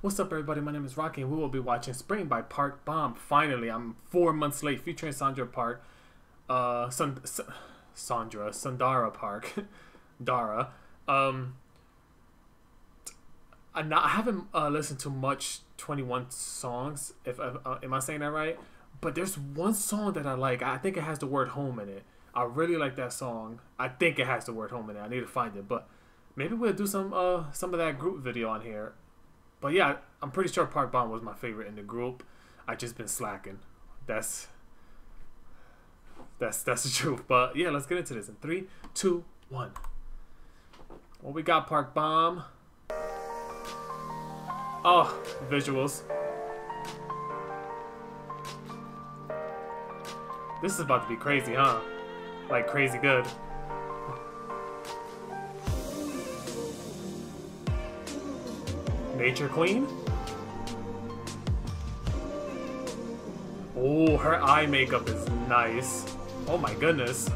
What's up, everybody? My name is Rocky, and we will be watching Spring by Park Bom. Finally, I'm four months late, featuring Sandra Park, uh, Sa- Sandra, Sandara Park, Dara. Um, I, not, I haven't uh, listened to much 2NE1 songs. If uh, uh, am I saying that right? But there's one song that I like. I think it has the word home in it. I really like that song. I think it has the word home in it. I need to find it, but maybe we'll do some uh some of that group video on here. But yeah, I'm pretty sure Park Bom was my favorite in the group. I just been slacking. That's that's that's the truth. But yeah, let's get into this in three, two, one. What we got, Park Bom? Oh, visuals. This is about to be crazy, huh? Like crazy good. Nature Queen? Oh, her eye makeup is nice. Oh my goodness.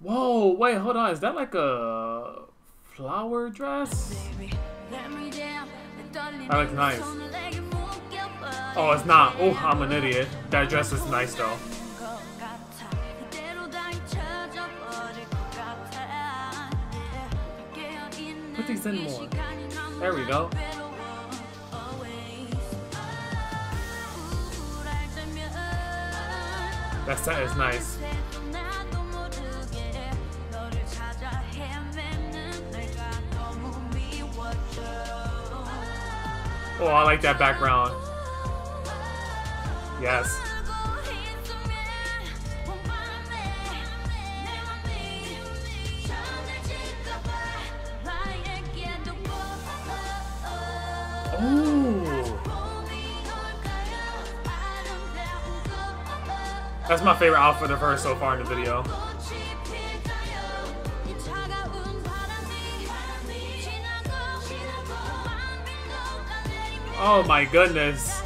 Whoa, wait, hold on. Is that like a flower dress? That looks nice. Oh, it's not. Oh, I'm an idiot. That dress is nice though. Put these in more. There we go. That set is nice. Oh, I like that background. Yes. That's my favorite outfit of hers so far in the video. Oh my goodness.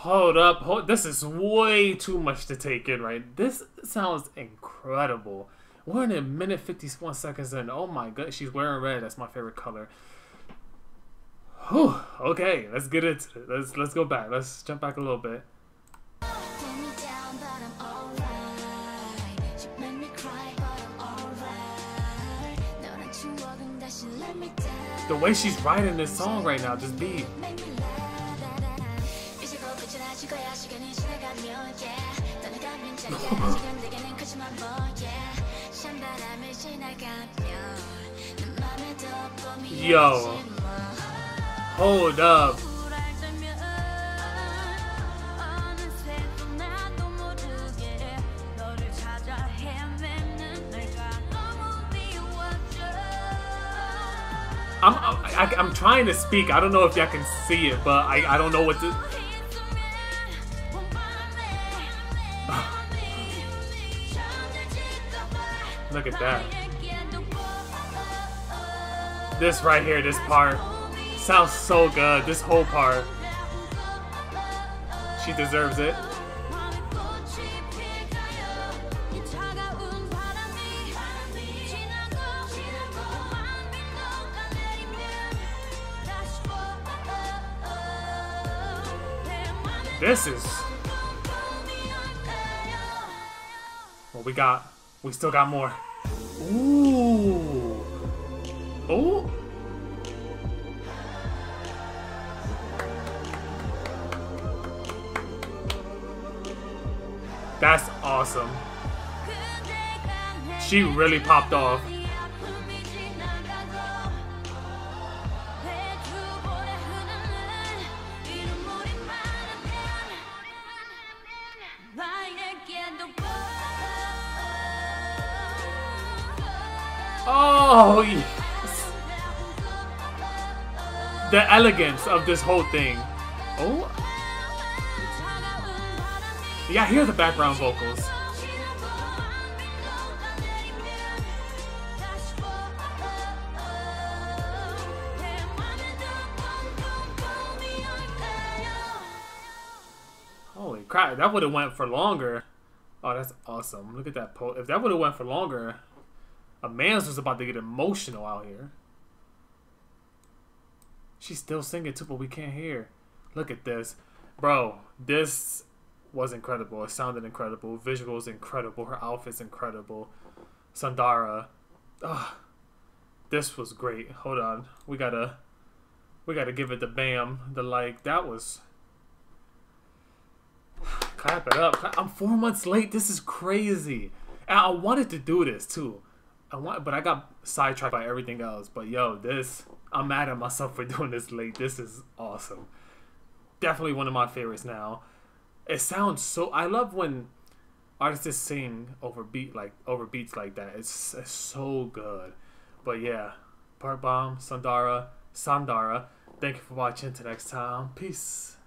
Hold up, hold, this is way too much to take in, right? This sounds incredible. We're in a minute 51 seconds in. Oh my god, she's wearing red. That's my favorite color. Whew, okay, let's get it. Let's let's go back. Let's jump back a little bit. The way she's writing this song right now, just be. Yo. Hold up. I'm, I, am trying to speak. I don't know if y'all can see it, but I, I don't know what to... Look at that. This right here, this part, sounds so good. This whole part. She deserves it. This is... What we got? We still got more. Ooh. Ooh. That's awesome. She really popped off. Oh, yes. The elegance of this whole thing. Oh. Yeah, hear the background vocals. Holy crap, that would have went for longer. Oh, that's awesome. Look at that pose. If that would have went for longer, a man's was about to get emotional out here. She's still singing too, but we can't hear. Look at this, bro. This was incredible. It sounded incredible. Visuals incredible. Her outfit's incredible. Sandara, ah, this was great. Hold on, we gotta, we gotta give it the bam, the like. That was. Clap it up. I'm four months late. This is crazy. And I wanted to do this too. I want, but I got sidetracked by everything else. But yo, this I'm mad at myself for doing this late. This is awesome. Definitely one of my favorites now. It sounds so. I love when artists sing over beat like over beats like that. It's, it's so good. But yeah, Park Bom, Sandara, Sandara. Thank you for watching. Till next time. Peace.